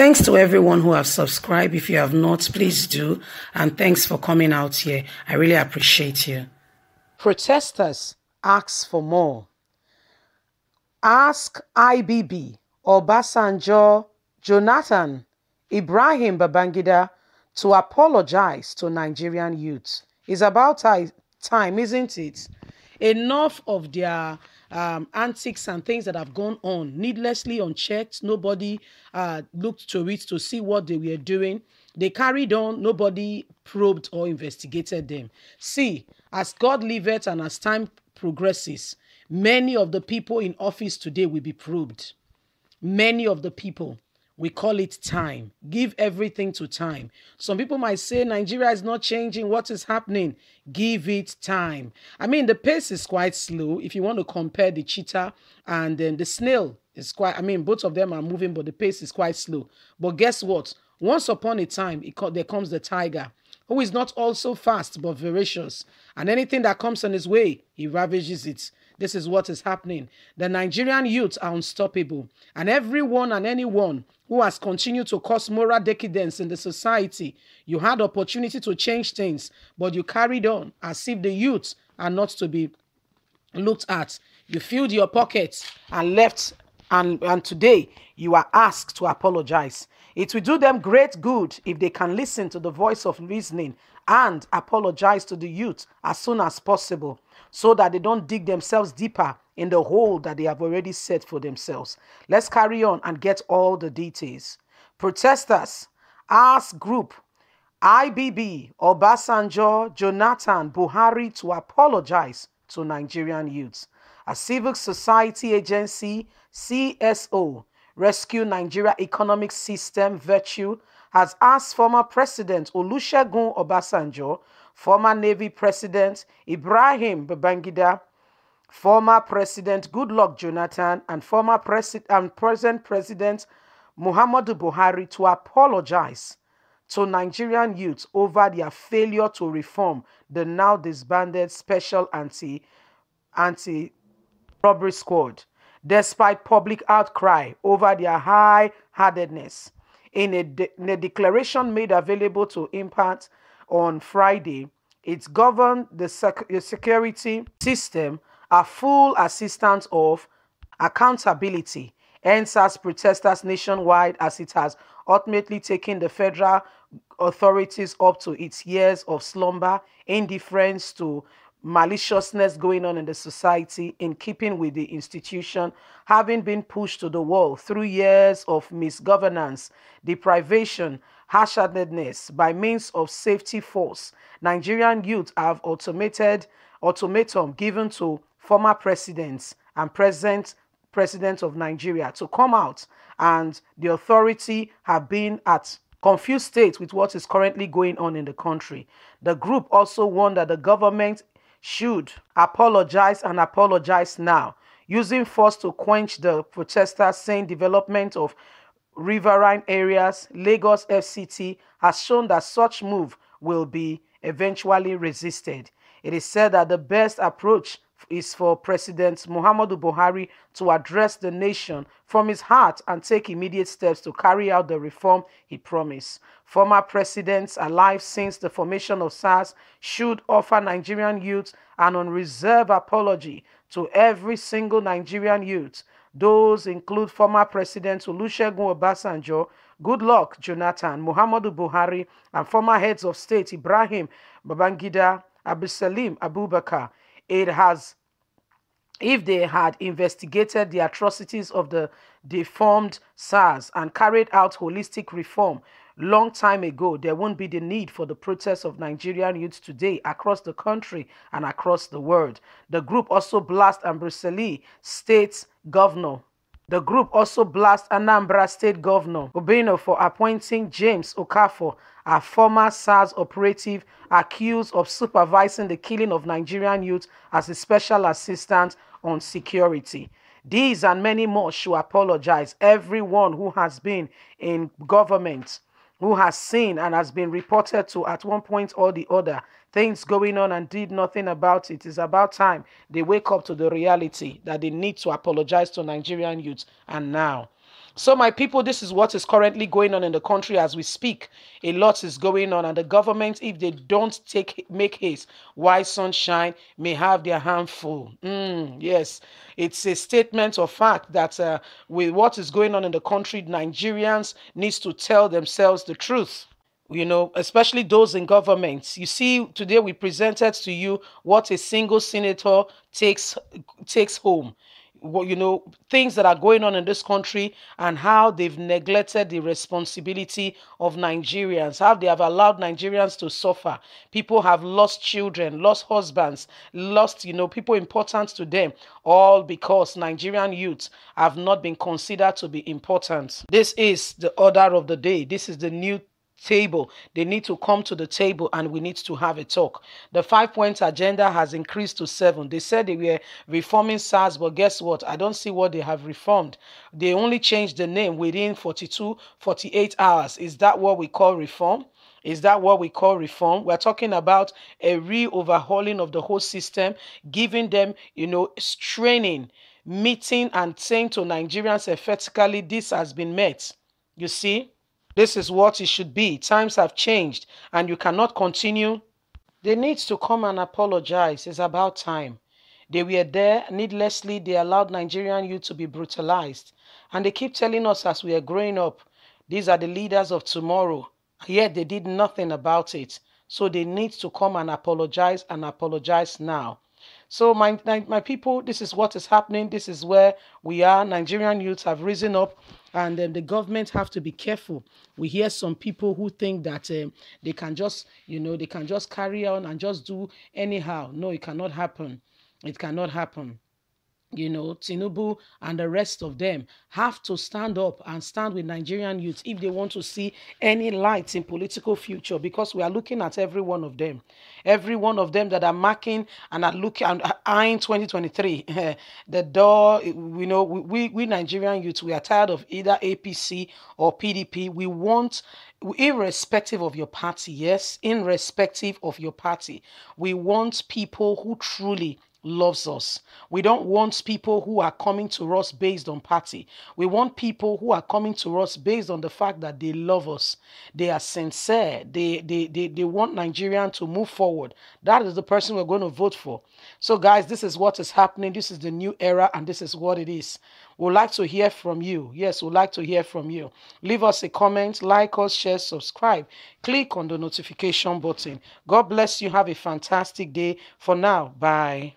Thanks to everyone who have subscribed. If you have not, please do. And thanks for coming out here. I really appreciate you. Protesters ask for more. Ask IBB, Obasanjo, Jonathan, Ibrahim Babangida to apologize to Nigerian youths. It's about time, isn't it? Enough of their um, antics and things that have gone on needlessly unchecked. Nobody uh, looked to it to see what they were doing. They carried on. Nobody probed or investigated them. See, as God liveth and as time progresses, many of the people in office today will be probed. Many of the people we call it time. Give everything to time. Some people might say Nigeria is not changing. What is happening? Give it time. I mean, the pace is quite slow. If you want to compare the cheetah and then the snail, is quite, I mean, both of them are moving, but the pace is quite slow. But guess what? Once upon a time, it, there comes the tiger, who is not also fast, but voracious. And anything that comes on his way, he ravages it. This is what is happening. The Nigerian youths are unstoppable, and everyone and anyone who has continued to cause moral decadence in the society, you had opportunity to change things, but you carried on as if the youths are not to be looked at. You filled your pockets and left, and, and today you are asked to apologize. It will do them great good if they can listen to the voice of reasoning and apologize to the youth as soon as possible so that they don't dig themselves deeper in the hole that they have already set for themselves. Let's carry on and get all the details. Protesters ask group IBB, Obasanjo, Jonathan, Buhari to apologize to Nigerian youths. A civil society agency, CSO, Rescue Nigeria Economic System Virtue, has asked former President Olusegun Obasanjo former Navy President Ibrahim Babangida, former President Goodluck Jonathan, and former President and present President Muhammadu Buhari to apologize to Nigerian youths over their failure to reform the now disbanded Special Anti Anti Robbery Squad, despite public outcry over their high-handedness. In a, de in a declaration made available to Impact on Friday, it governed the sec security system a full assistance of accountability. NSAS protesters nationwide as it has ultimately taken the federal authorities up to its years of slumber, indifference to maliciousness going on in the society in keeping with the institution, having been pushed to the wall through years of misgovernance, deprivation, hazardedness by means of safety force. Nigerian youth have automated ultimatum given to former presidents and present president of Nigeria to come out and the authority have been at confused state with what is currently going on in the country. The group also warned that the government should apologize and apologize now, using force to quench the protesters, saying development of riverine areas, Lagos FCT has shown that such move will be eventually resisted. It is said that the best approach is for President Muhammadu Buhari to address the nation from his heart and take immediate steps to carry out the reform he promised. Former presidents alive since the formation of SARS should offer Nigerian youth an unreserved apology to every single Nigerian youth. Those include former President Olusegun Obasanjo, Goodluck Jonathan, Muhammadu Buhari, and former heads of state Ibrahim Babangida, Abdulsalami Abubakar, it has if they had investigated the atrocities of the deformed SARS and carried out holistic reform long time ago, there won't be the need for the protests of Nigerian youths today across the country and across the world. The group also blast Ambroseli, State Governor the group also blasts Anambra State Governor Obiano for appointing James Okafor, a former SARS operative accused of supervising the killing of Nigerian youth as a special assistant on security. These and many more should apologize. Everyone who has been in government, who has seen and has been reported to at one point or the other, things going on and did nothing about it. It's about time they wake up to the reality that they need to apologize to Nigerian youth. And now, so, my people, this is what is currently going on in the country as we speak. A lot is going on, and the government, if they don't take make haste, why sunshine may have their handful. Mm, yes, it's a statement of fact that uh, with what is going on in the country, Nigerians needs to tell themselves the truth you know, especially those in government. You see, today we presented to you what a single senator takes takes home what you know things that are going on in this country and how they've neglected the responsibility of Nigerians how they have allowed Nigerians to suffer. People have lost children lost husbands lost you know people important to them all because Nigerian youths have not been considered to be important. This is the order of the day. This is the new table. They need to come to the table and we need to have a talk. The five point agenda has increased to seven. They said they were reforming SARS, but guess what? I don't see what they have reformed. They only changed the name within 42, 48 hours. Is that what we call reform? Is that what we call reform? We're talking about a re-overhauling of the whole system, giving them, you know, training, meeting and saying to Nigerians effectively, this has been met. You see? This is what it should be. Times have changed and you cannot continue. They need to come and apologize. It's about time. They were there needlessly. They allowed Nigerian youth to be brutalized. And they keep telling us as we are growing up, these are the leaders of tomorrow. Yet they did nothing about it. So they need to come and apologize and apologize now. So my, my, my people, this is what is happening. This is where we are. Nigerian youths have risen up and then the government have to be careful. We hear some people who think that um, they can just, you know, they can just carry on and just do anyhow. No, it cannot happen. It cannot happen you know, Tinubu and the rest of them have to stand up and stand with Nigerian youth if they want to see any light in political future because we are looking at every one of them. Every one of them that are marking and are looking and eyeing 2023. the door, you know, we, we Nigerian youth, we are tired of either APC or PDP. We want irrespective of your party, yes, irrespective of your party, we want people who truly loves us. We don't want people who are coming to us based on party. We want people who are coming to us based on the fact that they love us. They are sincere. They they they, they want Nigerian to move forward. That is the person we're going to vote for. So guys, this is what is happening. This is the new era and this is what it is. We'd like to hear from you. Yes, we'd like to hear from you. Leave us a comment, like us, share, subscribe. Click on the notification button. God bless you. Have a fantastic day. For now, bye.